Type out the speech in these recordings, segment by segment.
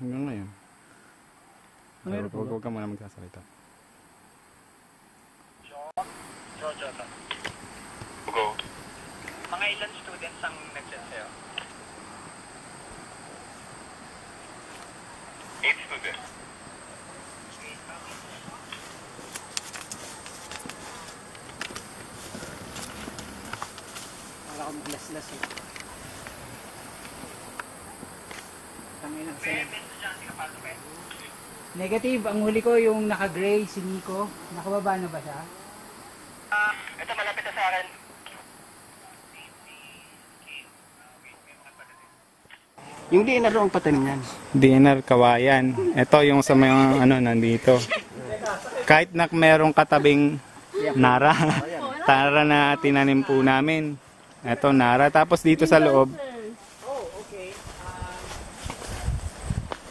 なんなんやんなるほど僕もやめてください Go. Mga ilan students ang nag-chat sa'yo? 8 students. Wala akong glaslas eh. Tangin lang. Negative, ang huli ko yung naka-gray, si Nico. Nakababa na ba siya? Ah, ito malapit na sa akin. Yung DNR ang patanim yan. DNR Kawayan. Ito yung sa mga ano nandito. Kahit na merong katabing Nara. Tara na tinanim po namin. Ito Nara. Tapos dito sa loob.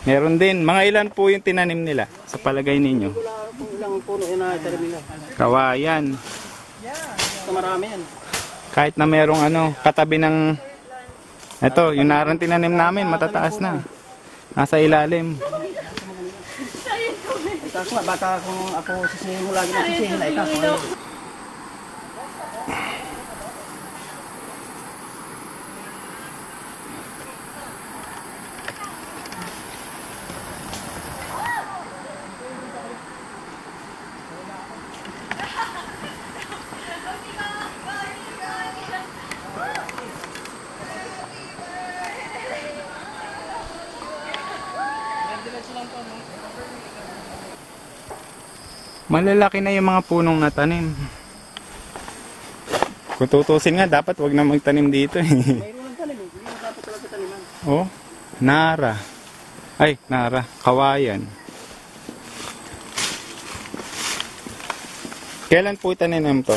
Meron din. Mga ilan po yung tinanim nila sa palagay ninyo? Ilang puno yun. Kawayan. Ito marami yan. Kahit na merong ano, katabi ng... Ito, yung narang tinanim namin, matataas na. Nasa ilalim. Ito nga, bata kung ako sisihin mo lagi na sisihin na ito. Malalaki na yung mga punong natanim. Kung tutusin nga, dapat wag na magtanim dito eh. Mayroon lang tanim eh. Hindi dapat talaga taniman. oh, Nara. Ay, Nara. Kawayan. Kailan po itanim to?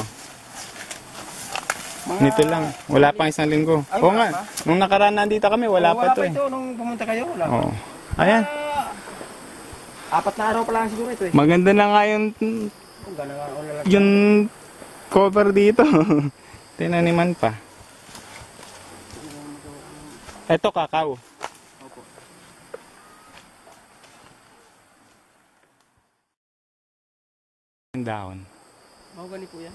Mga- Nito lang. Wala pang isang linggo. Ay, Oo wala nga. pa? Nung nakaraan nandito kami, wala, pa to eh. ito nung pumunta kayo. Wala pa. Oo. Ayan. Ah, apat na araw pa lang siguro ito eh. Maganda na nga yung, Kung gano'n nga, wala lang. yung cover dito. Tinaniman pa. Ito, kakao. Yung dahon. Mahogany po yan.